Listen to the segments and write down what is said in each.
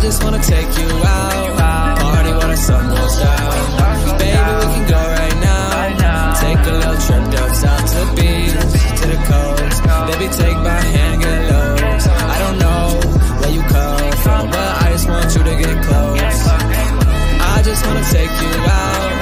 just wanna take you out. Party while the sun goes down. Baby, we can go right now. Take a little trip down south to the beach, to the coast. Baby, take my hand, get low. I don't know where you come from, but I just want you to get close. I just wanna take you out.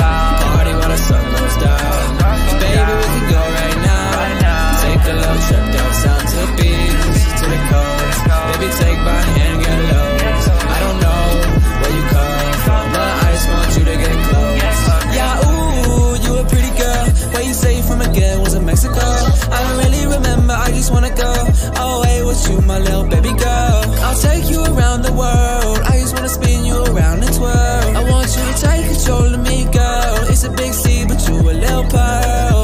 Was it Mexico? I don't really remember, I just wanna go oh, away with you, my little baby girl. I'll take you around the world. I just wanna spin you around and twirl. I want you to take control of me, girl. It's a big sea, but you a little pearl.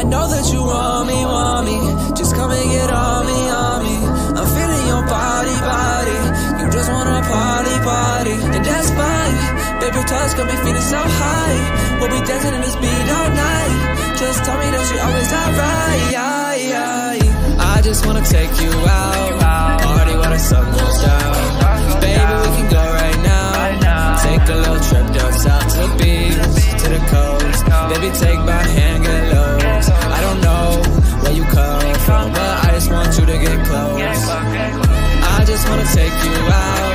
I know that you want me, want me. Just come and get on me, on me. I'm feeling your body, body. You just wanna party, party, and that's fine. Baby, touch got me feeling so high. We'll be dancing in this beat all night. Just tell me that you always alright I just wanna take you out. Party when the sun goes down Baby, we can go right now. Take a little trip down south to the beach To the coast. Baby, take my hand, get low I don't know where you come from But I just want you to get close. I just wanna take you out.